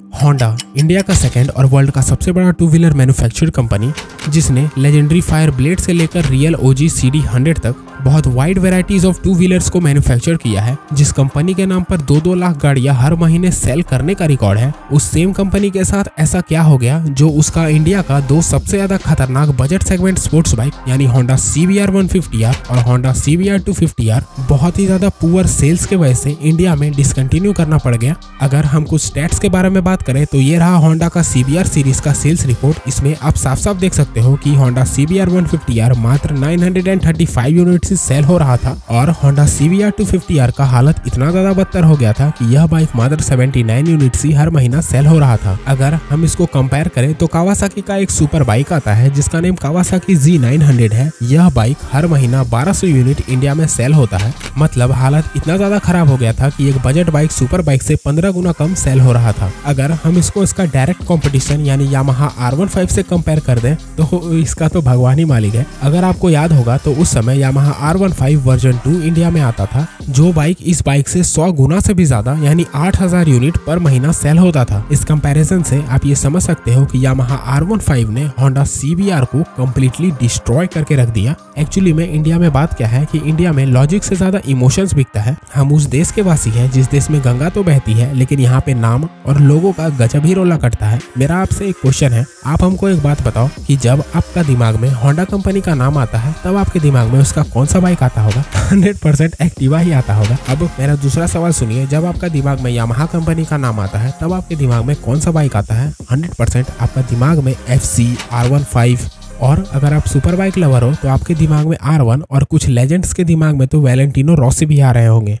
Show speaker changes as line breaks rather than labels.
Honda India का second और world का सबसे बड़ा टू व्हीलर मैन्युफैक्चर कंपनी जिसने लेजेंडरी फायर ब्लेड से लेकर real OG C D hundred तक बहुत wide varieties of two wheelers को मैन्युफैक्चर किया है, जिस कंपनी के नाम पर दो दो लाख गाड़ियाँ हर महीने सेल करने का रिकॉर्ड है। उस सेम कंपनी के साथ ऐसा क्या हो गया, जो उसका इंडिया का दो सबसे ज़्यादा खतरनाक बजट सेगमेंट स्पोर्ट्स बाइक यानी Honda C B R one fifty R और Honda C B R two fifty R बहुत ही ज़्यादा पुअर सेल्स के वजह से इंडिया में डिसकंटिन्यू करना पड़ गया। अगर हम कुछ स्टेट्स के बारे में बात करें तो ये रहा होंडा का सी बी आर सीरीज़ का सेल्स रिपोर्ट इसमें आप साफ़ साफ़ देख सकते हो की होंडा सी बी आर मात्र nine hundred and thirty five unit से सेल हो रहा था और होंडा सी बी आर का हालत इतना ज़्यादा बदतर हो गया था कि यह बाइक मात्र सेवेंटी नाइन यूनिट ही हर महीना सेल हो रहा था। अगर हम इसको कंपेयर करें तो कावासाकी का एक सुपर बाइक आता है, जिसका name Kawasaki G nine hundred है। यह बाइक हर महीना बारह सौ यूनिट इंडिया में सेल होता है। मतलब हालत इतना ज़्यादा खराब हो गया था कि एक बजट बाइक सुपर बाइक से पंद्रह गुना कम सेल हो रहा था। अगर हम इसको इसका डायरेक्ट कंपटीशन यानी यामाहा आर वन फाइव से कंपेयर कर दें तो इसका तो भगवान ही मालिक है। अगर आपको याद होगा तो उस समय Yamaha R one five version two India में आता था, जो बाइक इस बाइक से सौ गुना से भी ज़्यादा, यानी आठ हज़ार यूनिट पर महीना सेल होता था। इस कंपैरिजन से आप ये समझ सकते हो कि यामाहा आर वन फाइव ने होंडा आर को कम्प्लीटली डिस्ट्रॉय करके रख दिया। एक्चुअली में इंडिया में बात क्या है कि इंडिया में लॉजिक से ज़्यादा इमोशंस बिकता है। हम उस देश के वासी हैं, जिस देश में गंगा तो बहती है, लेकिन यहाँ पे नाम और लोगों का गजब ही रोला कटता है। मेरा आपसे एक क्वेश्चन है। आप हमको एक बात बताओ कि जब आपका दिमाग में होंडा कंपनी का नाम आता है, तब आपके दिमाग में उसका कौन सा बाइक आता होगा? हंड्रेड परसेंट एक्टिवा ही आता होगा। अब मेरा दूसरा सवाल सुनिए। जब आपका दिमाग में यामाहा कंपनी का नाम आता है, तब आपके दिमाग में कौन सा बाइक आता है? हंड्रेड परसेंट आपका दिमाग में F C R one five और अगर आप सुपर बाइक लवर हो तो आपके दिमाग में आर वन और कुछ लेजेंड्स के दिमाग में तो वैलेंटिनो रॉसी भी आ रहे होंगे।